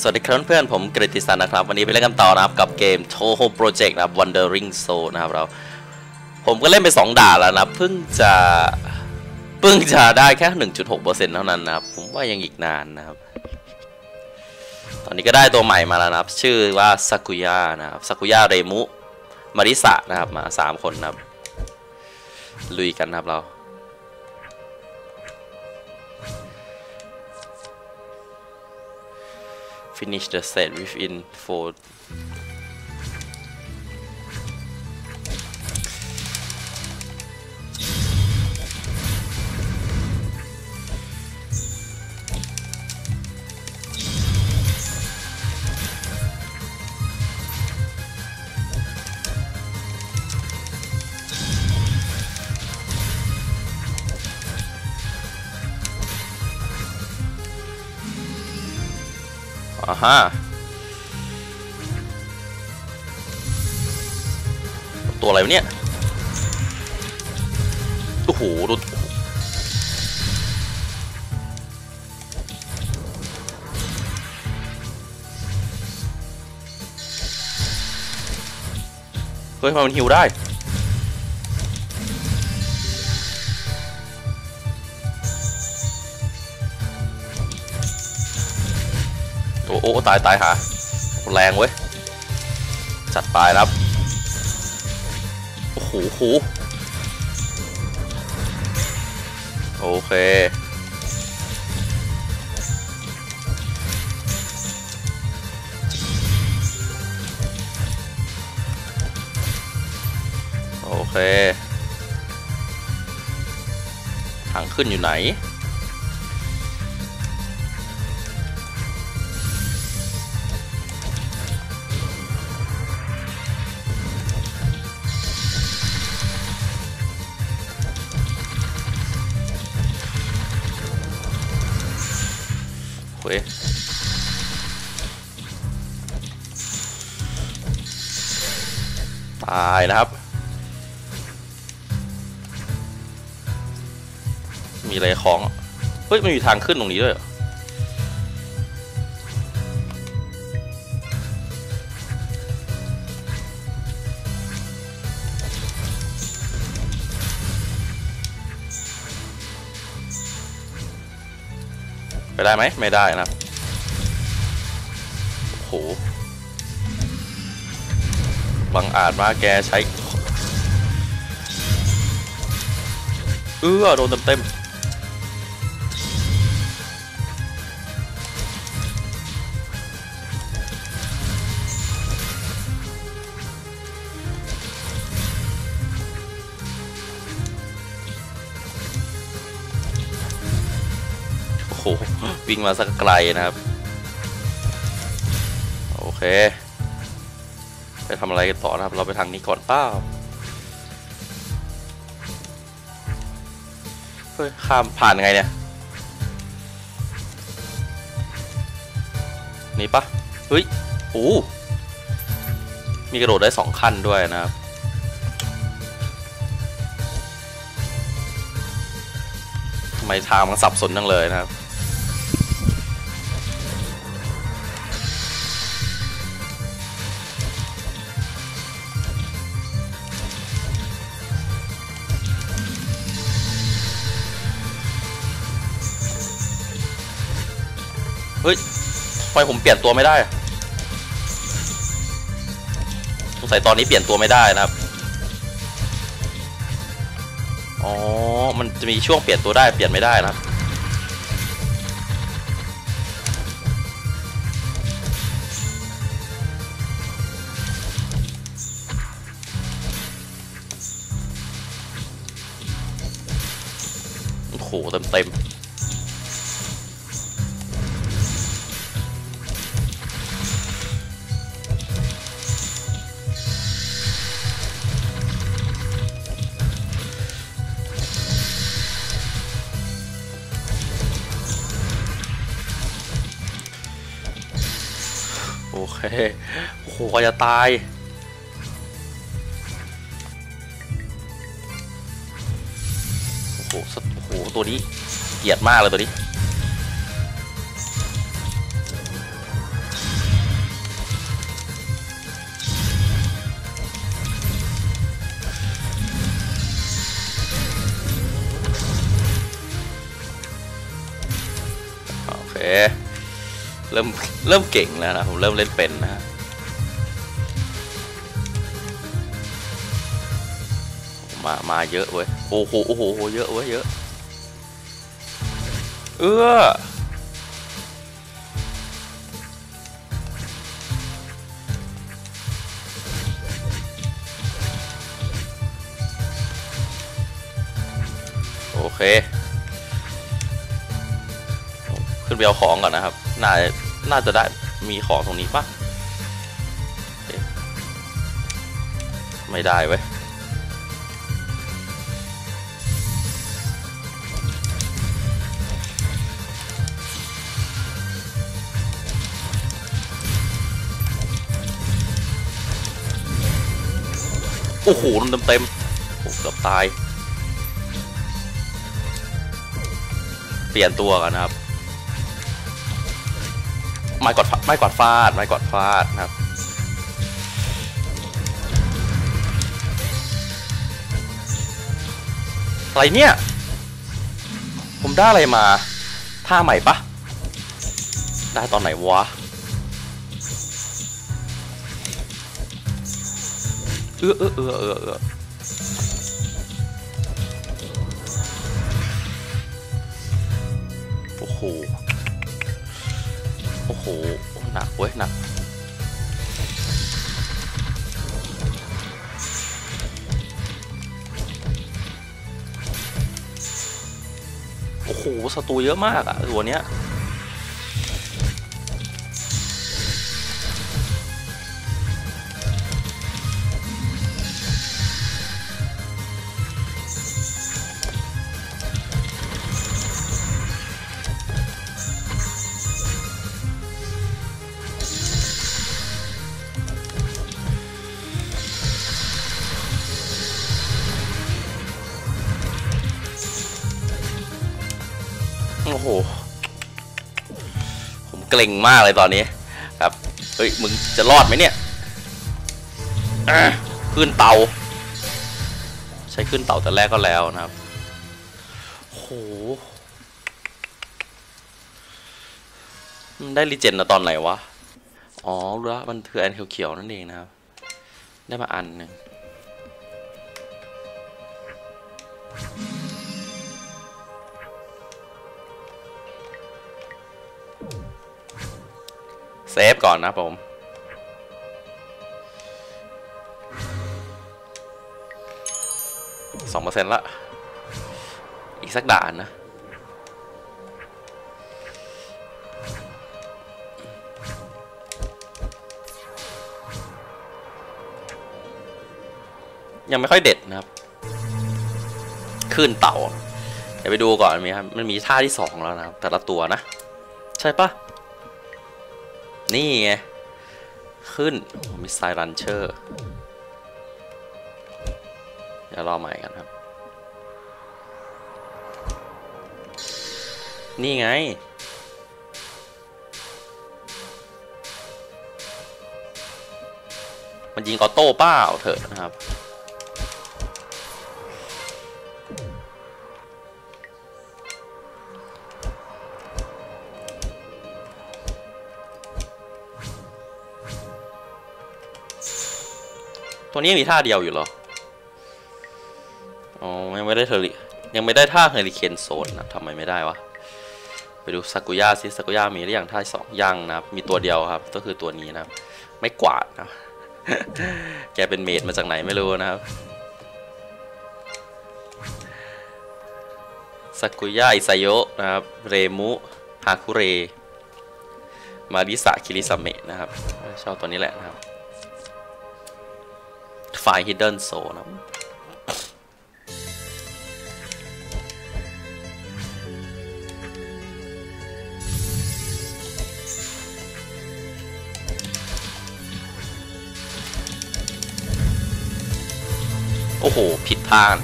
สวัสดีครับเพื่อนผมกฤติสันนะครับ วันนี้ไปเล่นกันต่อนะครับกับเกม Toho Project นะครับ Wandering Soul นะครับเรา ผมก็เล่นไป 2 ด่าแล้วนะเพิ่งจะเพิ่งจะได้แค่ 1.6%เท่านั้นนะครับ ผมว่ายังอีกนานนะครับ ตอนนี้ก็ได้ตัวใหม่มาแล้วนะครับ ชื่อว่าซากุย่านะครับซากุย่าเรมุมาริสะนะครับมา 3 คนนะครับ ลุยกันนะครับเรา finish the set within 4 อ่าฮะตัวอะไรวะเนี่ย โอ้โหดูเฮ้ยมมันฮิวได้ ตายตายหาแรงเว้ย จัดไปครับ โอ้โหโหโอเคโอเค ทางขึ้นอยู่ไหน ตายนะครับ มีอะไรของ เฮ้ย มันมีทางขึ้นตรงนี้ด้วยเหรอไปได้ไหมไม่ได้นะโอ้โห บังอาจมาแกใช้ เออโดนเต็มเต็มโอ้โหวิ่งมาสักไกลนะครับ โอเค ทำอะไรกันต่อนะครับ เราไปทางนี้ก่อนเป้าเฮ้ยข้ามผ่านยังไงเนี่ยนี่ปะเฮ้ยโอ้มีกระโดดได้สองขั้นด้วยนะครับทำไมทางมันสับสนจังเลยนะครับ ทำไมผมเปลี่ยนตัวไม่ได้สงสัยตอนนี้เปลี่ยนตัวไม่ได้นะครับ อ๋อ มันจะมีช่วงเปลี่ยนตัวได้เปลี่ยนไม่ได้นะครับ โอ้โหเต็มเต็ม โอเค โอ้โหจะตายโอ้โหโอ้โหตัวนี้เกลียดมากเลยตัวนี้ เริ่มเริ่มเก่งแล้วนะผมเริ่มเล่นเป็นนะมามาเยอะเว้ยโอ้โหโอ้โหเยอะเว้ยเยอะเอื้อโอเค ขึ้นไปเอาของก่อนนะครับ น่า น่าจะได้มีของตรงนี้ปะไม่ได้เว้ยโอ้โหเต็มเต็มๆโอ้เกือบตาย เปลี่ยนตัวกันนะครับ ไม้กอดฟาดไม้กอดฟาดไม้กอดฟาดนะครับอะไรเนี่ย ผมได้อะไรมาท่าใหม่ปะได้ตอนไหนวะเออเออเออเออเออโอ้โห โอ้โหหนักเว้ยหนักโอ้โหศัตรูเยอะมากอะตัวเนี้ย เกรงมากเลยตอนนี้ครับเฮ้ยมึงจะรอดไหมเนี่ยอะขึ้นเตา ใช้ขึ้นเตาแต่แรกก็แล้วนะครับโหมันได้รีเจนนะตอนไหนวะ อ๋อรู้แล้วมันคืออันเขียวๆนั่นเองนะครับ ได้มาอันหนึ่ง เซฟก่อนนะผม สองเปอร์เซ็นต์ละ อีกสักด่านนะ ยังไม่ค่อยเด็ดนะครับ ขึ้นเต่า เดี๋ยวไปดูก่อนมีครับ มันมีท่าที่สองแล้วนะครับ แต่ละตัวนะ ใช่ปะ นี่ไง ขึ้นมิสไซล์รันเชอร์เดี๋ยวรอใหม่กันครับ นี่ไง มันยิงออโต้เป้าเถอะนะครับ ตัวนี้มีท่าเดียวอยู่เหรอ อ๋อ ยังไม่ได้เทอริยังไม่ได้ท่าเฮลิเคนโซนนะทำไมไม่ได้วะ ไปดูซากุย่าซิซากุย่ามีหรือยังท่าสองยังนะครับ มีตัวเดียวครับ ก็คือตัวนี้นะครับ ไม่กวาดนะ แกเป็นเมดมาจากไหนไม่รู้นะครับซากุย่าอิซาโยะนะครับ เรมุฮาคุเร มาริสะคิริซาเมะนะครับชอบตัวนี้แหละนะครับ ไฟ Hidden Soul นะโอ้โห ผิดทาง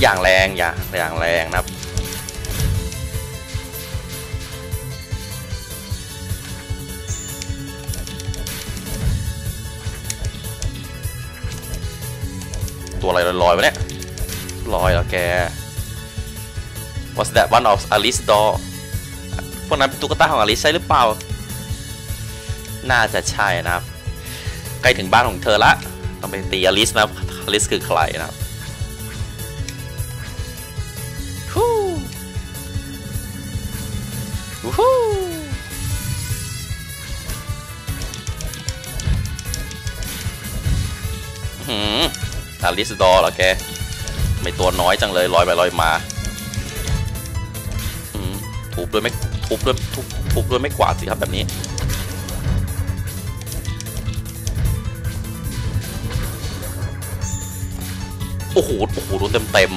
อย่างแรง อย่างอย่างแรงนะครับ ตัวอะไรลอยๆวะเนี่ยลอยแล้วแก Was that one of Alice doll พวกนั้นเป็นตุ๊กตาของอลิซใช่หรือเปล่า น่าจะใช่นะครับ ใกล้ถึงบ้านของเธอละ ต้องไปตีอลิซนะครับอลิซคือใครนะครับ อลิสดอร์เหรอแก ไม่ตัวน้อยจังเลยลอยไปลอยมาทุบด้วยไม่ทุบด้วยทุบทุบด้วยไม่กวาดสิครับแบบนี้ โอ้โห โอ้โหโดนเต็มเต็ม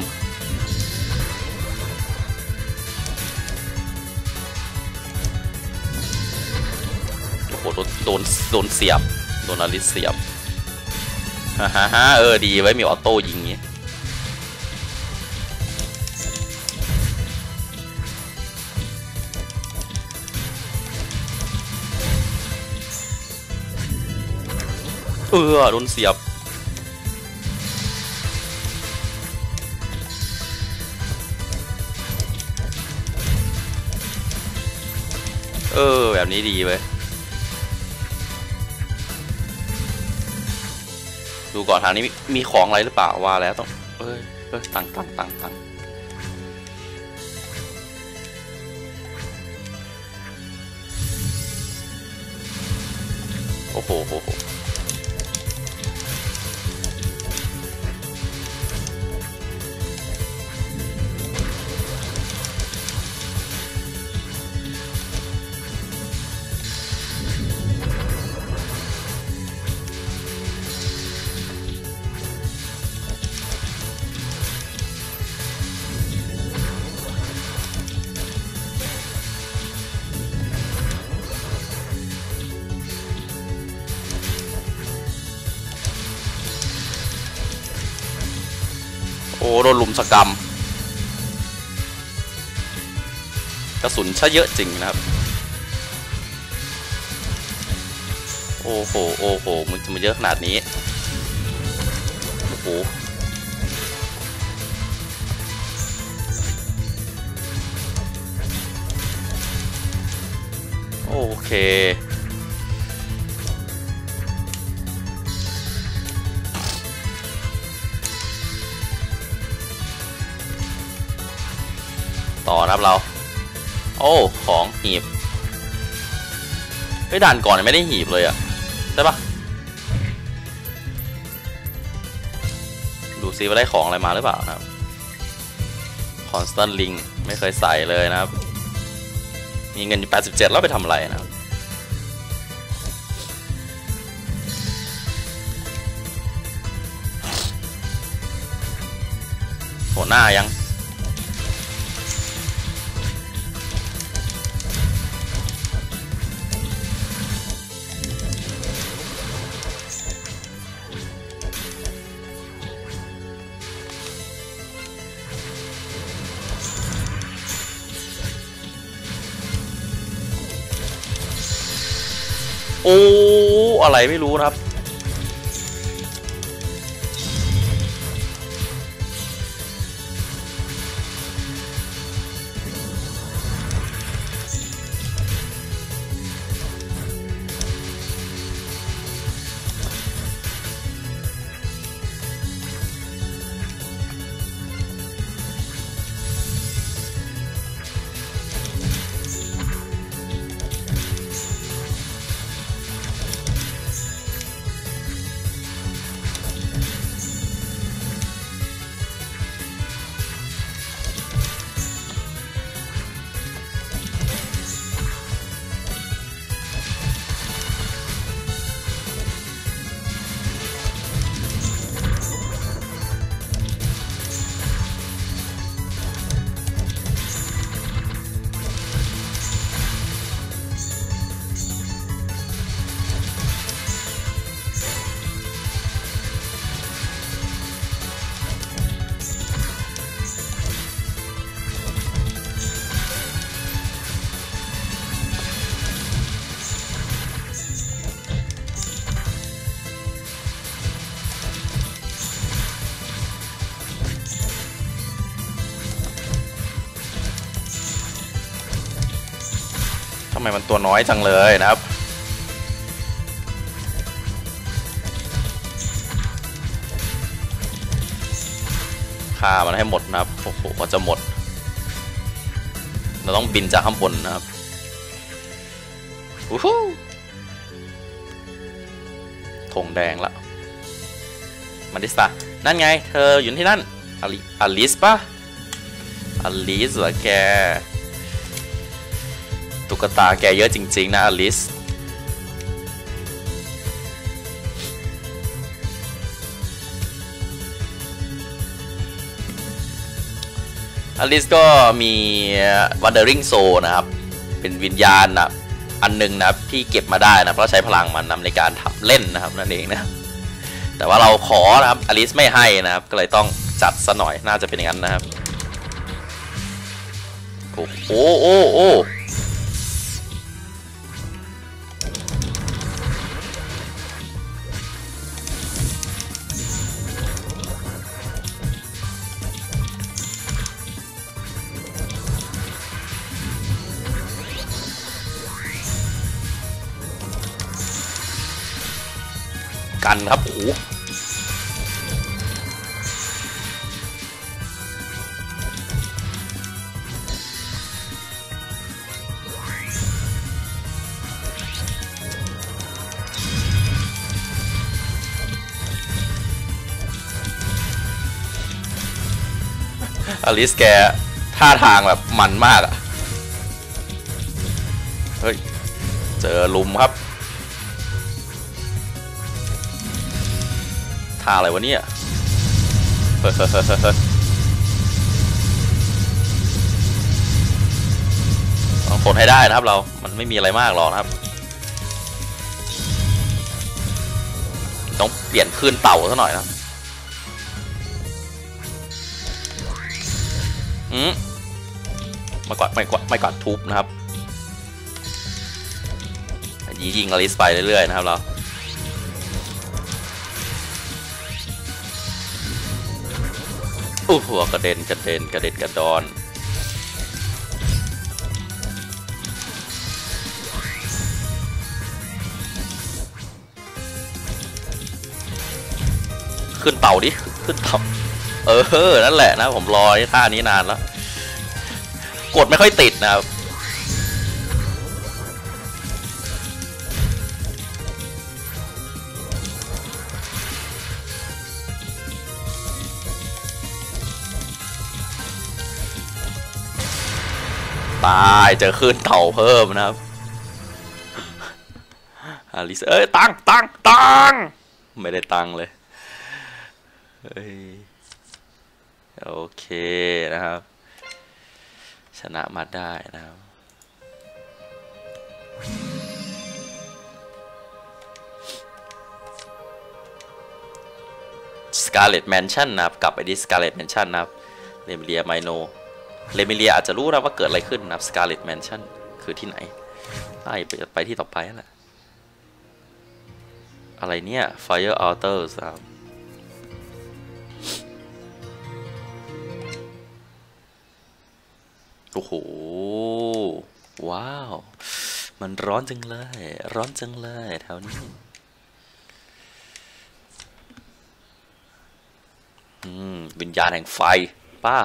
โอ้โหโดนโดนโดนเสียบ โดนอลิสเสียบ ฮ่าฮ่าเออดีไว้มีออโต้ยิงงี้เออโดนเสียบเออ แบบนี้ดีเว้ย ก่อนทางนี้มีของอะไรหรือเปล่าว่าแล้วต้องเอ้ยเอ้ยตังตังตังตังโอ้โห โอ้โดนลุมสกรรมกระสุนชะเยอะจริงนะครับ โอ้โห โอ้โห มึงจะมาเยอะขนาดนี้ โอ้โห โอเค ต่อครับเรา โอ้ของหีบเฮ้ยด่านก่อนไม่ได้หีบเลยอะใช่ปะดูซิว่าได้ของอะไรมาหรือเปล่านะครับ Constant Link ไม่เคยใส่เลยนะครับ มีเงินอยู่ 87 แล้วไปทำอะไรนะครับหัวหน้ายัง โอ้อะไรไม่รู้นะครับำไมมันตัวน้อยจังเลยนะครับฆ่ามันให้หมดนะครับโอ้โหกว่าจะหมด เราต้องบินจากข้างบนนะครับอู้หูธงแดงละมาดิสตานั่นไง เธออยู่ที่นั่นอลิอลิสปะอลิสเหรอแก ตุ๊กตาแกเยอะจริง ๆ นะ Alice Alice ก็มี Wandering Soul นะครับ เป็นวิญญาณนะอันหนึ่งนะที่เก็บมาได้นะเพราะใช้พลังมันนำในการทำเล่นนะครับนั่นเองนะแต่ว่าเราขอนะครับอลิสไม่ให้นะครับ ก็เลยต้องจัดซะหน่อยน่าจะเป็นอย่างนั้นนะครับโอ้โหโอ้โอ้ กันครับโอ้โหอลิสแกท่าทางแบบมันมากอะเฮ้ย เจอลุมครับาอะไรวะเนี่ยเฮ้ยเฮ้ยเฮ้ยต้องทนให้ได้นะครับเรา มันไม่มีอะไรมากหรอกนะครับ ต้องเปลี่ยนคลื่นเต่าซะหน่อยนะอืมไม่กวาดไม่กวาดไม่กวาดทุบนะครับยิงยิงอลิสไปเรื่อยๆนะครับเรา โอ้โหกระเด็นกระเด็นกระเด็นกระดอนขึ้นเต่าดิ ขึ้นเต่า เออ นั่นแหละนะ ผมรอท่านี้นานแล้ว กดไม่ค่อยติดนะครับ ตายเจอคลื่นเต่าเพิ่มนะครับอาลิสเอ้ยตังตังตังไม่ได้ตังเลยเโอเคนะครับ ชนะมาได้นะครับ Scarlet Mansion นะครับ กลับไปที่ Scarlet Mansion นะครับเรมเลียไมโน เลมิเลียอาจจะรู้นะว่าเกิดอะไรขึ้นนะครับ Scarlet Mansion คือที่ไหนไล่ไปไปที่ต่อไปนั่นแหละอะไรเนี่ย Fire Altars ครับโอ้โห ว้าว มันร้อนจังเลย ร้อนจังเลยแถวนี้อืมวิญญาณแห่งไฟ ป้า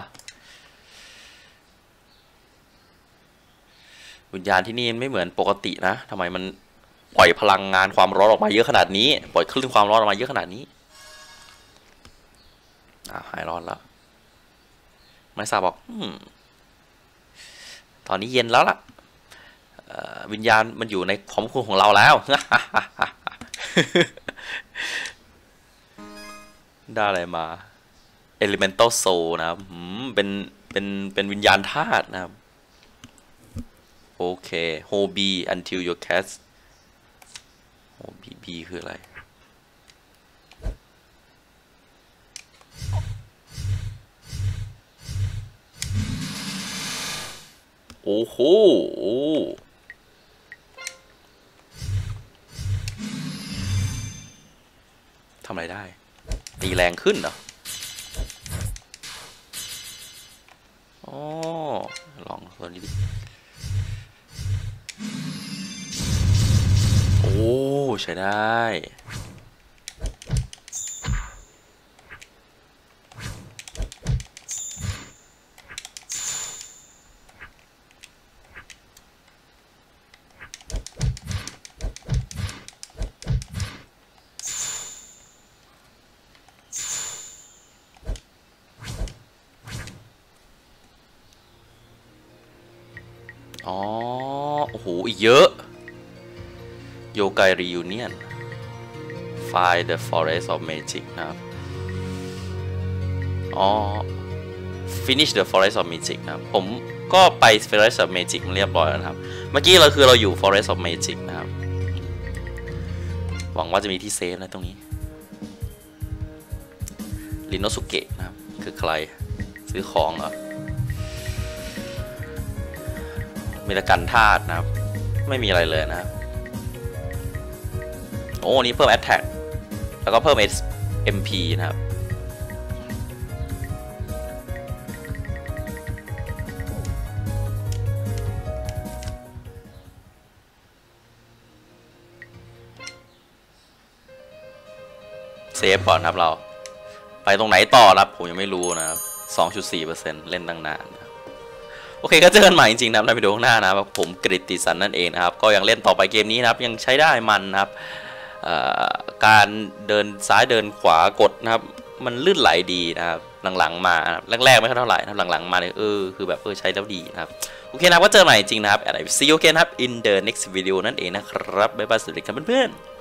วิญญาณที่นี่ไม่เหมือนปกตินะทำไมมันปล่อยพลังงานความร้อนออกมาเยอะขนาดนี้ ปล่อยคลื่นความร้อนออกมาเยอะขนาดนี้อ่าหายร้อนแล้วไม่ทราบบอกอืมตอนนี้เย็นแล้วล่ะวิญญาณมันอยู่ในความควบคุมของเราแล้วได้อะไรมา Elemental Soul นะครับเป็นเป็นเป็นวิญญาณธาตุนะครับ โอเค hold B until your cast hold B B คืออะไร โอ้โหทำอะไรได้ ตีแรงขึ้นเหรออ๋อลองตัวนี้ดิ โอ้ใช้ได้อ๋อ โอ้โห อีกเยอะ โยไกรียูเนียน Find the Forest of Magic นะครับ อ๋อ Finish the Forest of Magic นะครับ ผมก็ไป Forest of Magic มาเรียบร้อยแล้วนะครับ เมื่อกี้เราคือเราอยู่ Forest of Magic นะครับ หวังว่าจะมีที่เซฟนะตรงนี้ลินโนสุเกะนะครับ คือใคร ซื้อของเหรอมีแต่กันธาตุนะครับ ไม่มีอะไรเลยนะครับ โอ้นี่เพิ่ม attack แล้วก็เพิ่ม MP นะครับ เซฟก่อนครับเรา ไปตรงไหนต่อครับ ผมยังไม่รู้นะครับ 2.4%เล่นตั้งนานนะครับโอเคก็เจอกันใหม่จริงๆนะครับในวิดีโอข้างหน้านะครับผมกริติสันนั่นเองนะครับ ก็ยังเล่นต่อไปเกมนี้นะครับ ยังใช้ได้มันนะครับ การเดินซ้ายเดินขวากดนะครับ มันลื่นไหลดีนะครับหลังๆมานะครับแรกๆไม่ค่อยเท่าไหร่นะครับหลังๆมาเนี่ยเออคือแบบเออใช้แล้วดีนะครับโอเคนะก็เจอใหม่จริงนะครับอะไรซีโอเคนะครับ in the next video นั่นเองนะครับบ๊ายบายสวัสดีครับเพื่อนๆ